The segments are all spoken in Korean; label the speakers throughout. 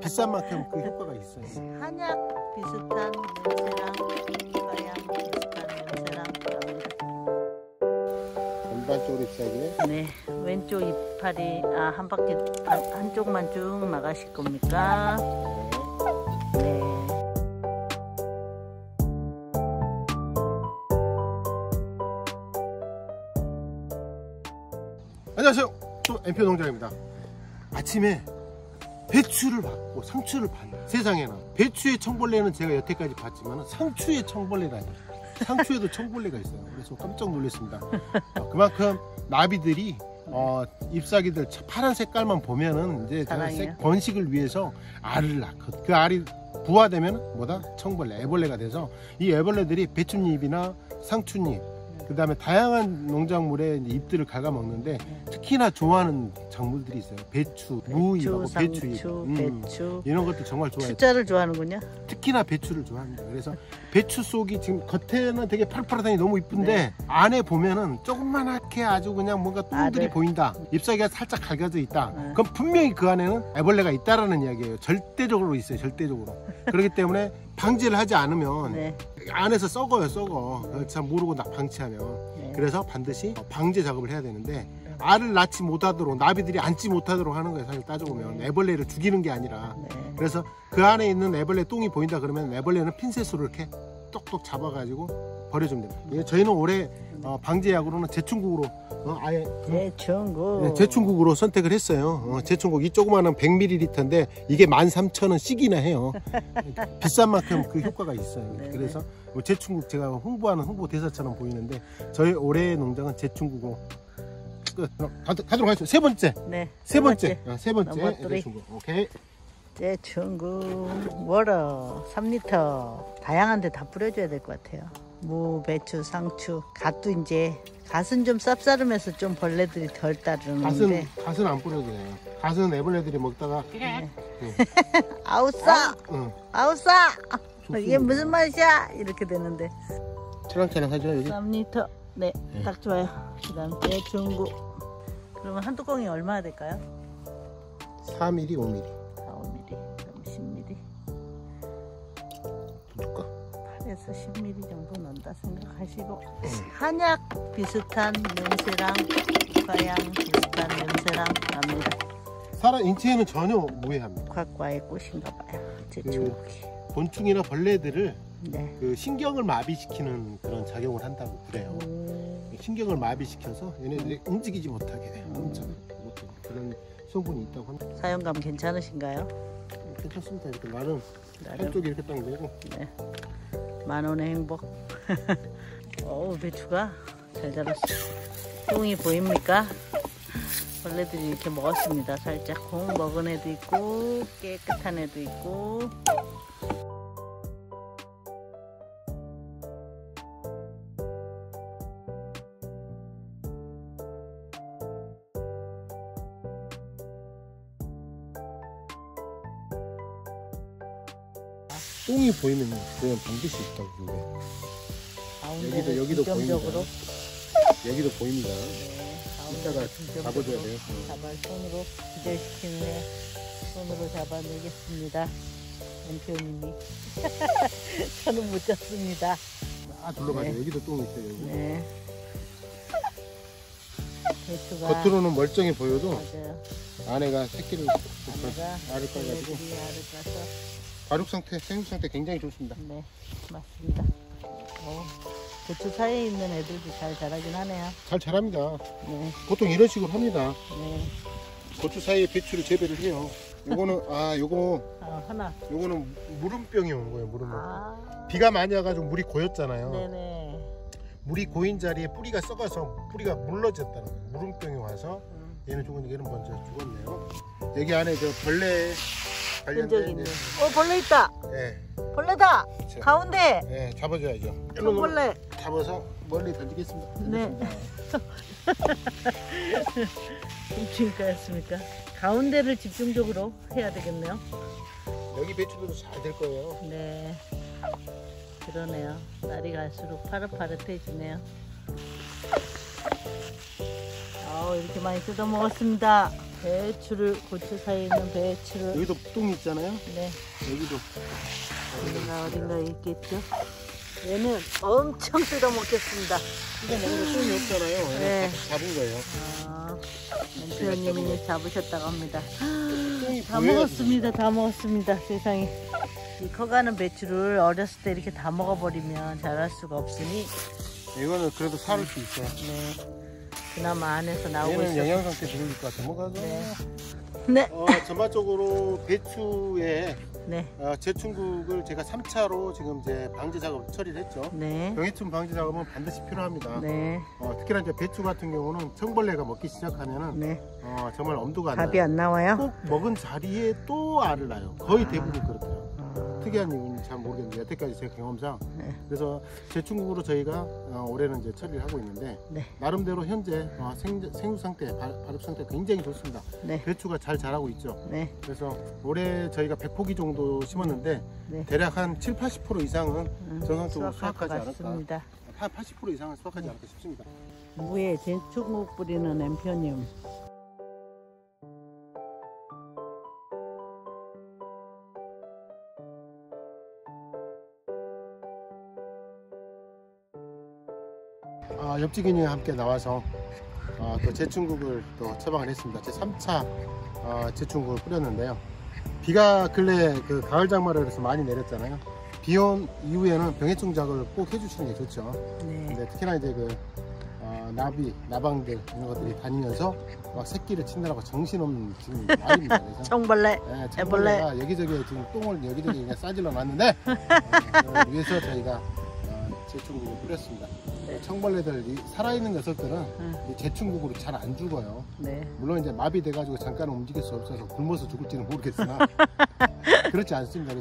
Speaker 1: 비싼 만큼 그 효과가 있어요.
Speaker 2: 한약 비슷한 냄새랑 과양 비슷한 냄새랑 납니다.
Speaker 1: 전반적으로 잎사귀에
Speaker 2: 네, 왼쪽 이파리 아, 한 바퀴 한, 한쪽만 쭉 나가실 겁니까? 네.
Speaker 1: 안녕하세요. 또 엠표 농장입니다. 아침에 배추를 받고 상추를 받는 세상에나 배추의 청벌레는 제가 여태까지 봤지만 상추의 청벌레라니 상추에도 청벌레가 있어요. 그래서 깜짝 놀랐습니다. 어, 그만큼 나비들이 어, 잎사귀들 파란 색깔만 보면은 이제. 색- 번식을 위해서 알을 낳거든. 그 알이 부화되면 뭐다 청벌레, 애벌레가 돼서 이 애벌레들이 배춧잎이나 상추잎, 그 다음에 다양한 농작물에 잎들을 갉아 먹는데 특히나 좋아하는 작물들이 있어요. 배추, 무잎하고
Speaker 2: 배추, 상추,
Speaker 1: 음,
Speaker 2: 배추.
Speaker 1: 이런 것도 정말 좋아해요.
Speaker 2: 추자를 좋아하는군요.
Speaker 1: 특히나 배추를 좋아합니다. 그래서 배추 속이 지금 겉에는 되게 파릇파릇하니 너무 이쁜데
Speaker 2: 네.
Speaker 1: 안에 보면은 조그만하게 아주 그냥 뭔가 똥들이
Speaker 2: 알을.
Speaker 1: 보인다. 잎사귀가 살짝 갈겨져 있다.
Speaker 2: 네.
Speaker 1: 그럼 분명히 그 안에는 애벌레가 있다라는 이야기예요. 절대적으로 있어요. 절대적으로. 그렇기 때문에 방지를 하지 않으면
Speaker 2: 네.
Speaker 1: 안에서 썩어요. 썩어. 참 모르고 나 방치하면.
Speaker 2: 네.
Speaker 1: 그래서 반드시 방제 작업을 해야 되는데 알을 낳지 못하도록 나비들이 앉지 못하도록 하는 거예요. 사실 따져보면 애벌레를 죽이는 게 아니라
Speaker 2: 네.
Speaker 1: 그래서 그 안에 있는 애벌레 똥이 보인다 그러면 애벌레는 핀셋으로 이렇게 똑똑 잡아가지고 버려주면 됩니다. 이게 저희는 올해 어, 방제약으로는 제충국으로 어, 아예
Speaker 2: 제 친구.
Speaker 1: 네, 제충국으로 선택을 했어요. 어, 제충국 이 조그마한 100ml인데 이게 13,000원씩이나 해요. 비싼 만큼 그 효과가 있어요.
Speaker 2: 네네.
Speaker 1: 그래서 뭐 제충국 제가 홍보하는 홍보 대사처럼 보이는데 저희 올해의 농장은 제충국으로 끝. 어, 가도, 가도록 하겠습니다. 세 번째,
Speaker 2: 네.
Speaker 1: 세 번째, 어, 세 번째
Speaker 2: number three.
Speaker 1: 제충국. 오케이.
Speaker 2: 제충국 water 3리터 다양한 데 다 뿌려줘야 될 것 같아요. 무, 배추, 상추, 갓도 이제 갓은 좀 쌉싸름해서 좀 벌레들이 덜 따르는데
Speaker 1: 갓은 갓은 안 뿌려도 돼요. 갓은 애벌레들이 먹다가
Speaker 2: 네.
Speaker 1: 응.
Speaker 2: 아우 싸!
Speaker 1: 응.
Speaker 2: 아우 싸!
Speaker 1: 좋습니다.
Speaker 2: 이게 무슨 맛이야? 이렇게 되는데
Speaker 1: 차랑차랑 하죠 여기.
Speaker 2: 3리터 네,
Speaker 1: 네.
Speaker 2: 딱 좋아요. 그 다음 제 친구 그러면 한 뚜껑이 얼마나 될까요?
Speaker 1: 4mm, 5mm.
Speaker 2: 4, 5mm, 8에서 10mm 정도 넣는다 생각하시고 한약 비슷한 냄새랑 과양 비슷한 냄새랑 납니다.
Speaker 1: 사람 인체에는 전혀 무해합니다.
Speaker 2: 곽과의 꽃인가 봐요. 제
Speaker 1: 그-
Speaker 2: 중국이.
Speaker 1: 곤충이나 벌레들을
Speaker 2: 네.
Speaker 1: 그 신경을 마비시키는 그런 작용을 한다고 그래요.
Speaker 2: 음,
Speaker 1: 신경을 마비시켜서 얘네들이 움직이지 못하게.
Speaker 2: 음.
Speaker 1: 그런 성분이 있다고 합니다.
Speaker 2: 사용감 괜찮으신가요?
Speaker 1: 괜찮습니다. 이렇게 나는
Speaker 2: 나름
Speaker 1: 한쪽에 이렇게 딱 내고
Speaker 2: 네. 만 원의 행복. 어우 배추가 잘 자랐어. 똥이 보입니까? 벌레들이 이렇게 먹었습니다. 살짝 콩 먹은 애도 있고 깨끗한 애도 있고.
Speaker 1: 똥이 보이면 그냥 반드시 있다고 그게. 여기도 여기도 보입니다. 여기도 보입니다.
Speaker 2: 네,
Speaker 1: 이따가
Speaker 2: 중점적으로
Speaker 1: 잡아줘야 돼요.
Speaker 2: 잡아 손으로 기절시킨 후에 손으로 잡아내겠습니다. 엠표님이 저는 못 잡습니다.
Speaker 1: 아 둘러가죠.
Speaker 2: 네.
Speaker 1: 여기도 똥이 있어요. 여기.
Speaker 2: 네. 배추가
Speaker 1: 겉으로는 멀쩡해 보여도
Speaker 2: 맞아요.
Speaker 1: 안에가 새끼를
Speaker 2: 안에가
Speaker 1: 알을 까가지고
Speaker 2: 벌레들이 알을 까서
Speaker 1: 발육 상태, 생육 상태 굉장히 좋습니다.
Speaker 2: 네 맞습니다. 어, 배추 사이에 있는 애들도 잘 자라긴 하네요.
Speaker 1: 잘 자랍니다.
Speaker 2: 네,
Speaker 1: 보통 이런 식으로 합니다.
Speaker 2: 네.
Speaker 1: 고추 사이에 배추를 재배를 해요. 요거는 아 요거
Speaker 2: 아, 하나.
Speaker 1: 요거는 물음병이 온 거예요. 물음병.
Speaker 2: 아,
Speaker 1: 비가 많이 와가지고 물이 고였잖아요.
Speaker 2: 네네.
Speaker 1: 물이 고인 자리에 뿌리가 썩어서 뿌리가 물러졌다는 거예요. 물음병이 와서
Speaker 2: 음,
Speaker 1: 얘는 죽은 얘는 먼저 죽었네요. 여기 안에 저 벌레
Speaker 2: 흔적
Speaker 1: 관련된
Speaker 2: 있네.
Speaker 1: 이제
Speaker 2: 어 벌레 있다.
Speaker 1: 예,
Speaker 2: 벌레다.
Speaker 1: 자,
Speaker 2: 가운데
Speaker 1: 예, 잡아줘야죠.
Speaker 2: 벌레.
Speaker 1: 잡아서 멀리 던지겠습니다.
Speaker 2: 네. 김치일까였습니까? 가운데를 집중적으로 해야 되겠네요.
Speaker 1: 여기 배추도 잘 될 거예요.
Speaker 2: 네. 그러네요. 날이 갈수록 파릇파릇해지네요. 아우, 이렇게 많이 뜯어 먹었습니다. 배추를 고추 사이에 있는 배추를
Speaker 1: 여기도 똥 있잖아요.
Speaker 2: 네
Speaker 1: 여기도.
Speaker 2: 어딘가 어딘가 있겠죠. 얘는 엄청 뜯어 먹겠습니다.
Speaker 1: 이거 먹는 똥이 없잖아요.
Speaker 2: 네.
Speaker 1: 잡은 거예요.
Speaker 2: 아, 멘토님이 잡으셨다고 합니다.
Speaker 1: 똥이
Speaker 2: 다. 먹었습니다. 다 먹었습니다. 세상에. 이 커가는 배추를 어렸을 때 이렇게 다 먹어버리면 자랄 수가 없으니
Speaker 1: 이거는 그래도 살을 수 있어요.
Speaker 2: 네. 그나마 안에서 나오고
Speaker 1: 얘는
Speaker 2: 있어요.
Speaker 1: 영양상 때 좋을 것 같아. 뭐가
Speaker 2: 네. 네.
Speaker 1: 어, 전반적으로 배추에
Speaker 2: 네.
Speaker 1: 어, 재충국을 제가 3차로 지금 이제 방제 작업 처리를 했죠.
Speaker 2: 네.
Speaker 1: 병해충 방제 작업은 반드시 필요합니다.
Speaker 2: 네.
Speaker 1: 어, 특히나 이제 배추 같은 경우는 청벌레가 먹기 시작하면은
Speaker 2: 네.
Speaker 1: 어, 정말 엄두가 안 나요.
Speaker 2: 안 나와요?
Speaker 1: 꼭 먹은 자리에 또 알을 낳아요. 거의
Speaker 2: 아.
Speaker 1: 대부분 그렇대요.
Speaker 2: 어,
Speaker 1: 특이한 이유는 잘 모르겠는데 여태까지 제 경험상
Speaker 2: 네.
Speaker 1: 그래서 재충국으로 저희가 어, 올해는 이제 처리를 하고 있는데
Speaker 2: 네.
Speaker 1: 나름대로 현재 어, 생, 생육 상태, 발, 발육 상태 굉장히 좋습니다.
Speaker 2: 네.
Speaker 1: 배추가 잘 자라고 있죠.
Speaker 2: 네.
Speaker 1: 그래서 올해 저희가 100포기 정도 심었는데
Speaker 2: 네.
Speaker 1: 대략 한 7, 80% 이상은
Speaker 2: 음,
Speaker 1: 정상적으로 수확하지 않을까. 한 80% 이상은 수확하지
Speaker 2: 네.
Speaker 1: 않을까 싶습니다.
Speaker 2: 무에 제충국 뿌리는 엠피오
Speaker 1: 아, 옆지기님이 함께 나와서 어, 또 재충국을 또 처방을 했습니다. 제 3차 어, 재충국을 뿌렸는데요. 비가 근래 그 가을 장마를 해서 많이 내렸잖아요. 비온 이후에는 병해충 작업을 꼭 해주시는 게 좋죠.
Speaker 2: 네.
Speaker 1: 근데 특히나 이제 그 어, 나비, 나방들 이런 것들이 다니면서 막 새끼를 친다라고 정신없는 지금. 그래서
Speaker 2: 청벌레.
Speaker 1: 네. 청벌레가 여기저기 지금 똥을 여기저기 그냥 싸질러 놨는데 어, 위해서 저희가 어, 재충국을 뿌렸습니다.
Speaker 2: 네.
Speaker 1: 청벌레들 이 살아있는 녀석들은
Speaker 2: 응.
Speaker 1: 이 재충국으로 잘 안 죽어요.
Speaker 2: 네.
Speaker 1: 물론 이제 마비 돼가지고 잠깐 움직일 수 없어서 굶어서 죽을지는 모르겠으나 그렇지 않습니다.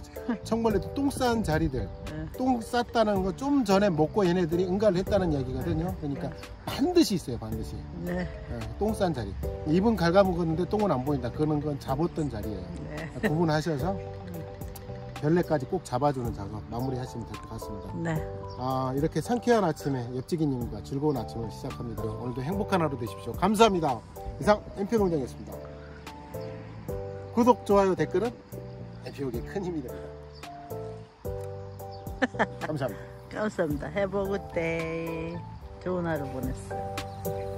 Speaker 1: 청벌레도 똥 싼 자리들
Speaker 2: 응.
Speaker 1: 똥 쌌다는 거 좀 전에 먹고 얘네들이 응가를 했다는 얘기거든요. 그러니까 반드시 있어요, 반드시.
Speaker 2: 네.
Speaker 1: 똥 싼 자리. 입은 갉아먹었는데 똥은 안 보인다. 그런 건 잡았던 자리예요.
Speaker 2: 네.
Speaker 1: 구분하셔서 별내까지 꼭 잡아주는 작업 마무리 하시면 될 것 같습니다.
Speaker 2: 네.
Speaker 1: 아, 이렇게 상쾌한 아침에 옆지기님과 즐거운 아침을 시작합니다. 오늘도 행복한 하루 되십시오. 감사합니다. 이상 엠피농장이었습니다. 구독, 좋아요, 댓글은 엠피옥의 큰 힘이 됩니다. 감사합니다.
Speaker 2: 감사합니다. 해보고 때 좋은 하루 보냈어요.